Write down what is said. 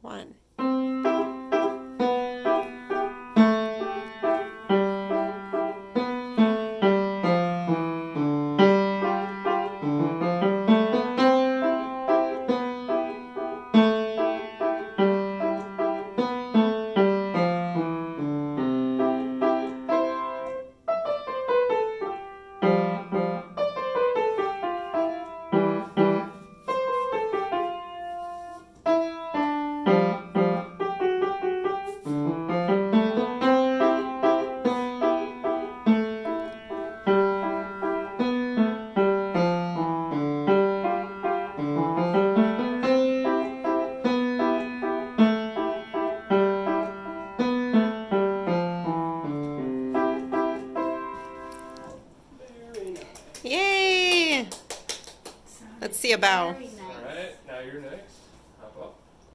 one. Yay! Let's see a bow. Nice. All right, now you're next. Hop up.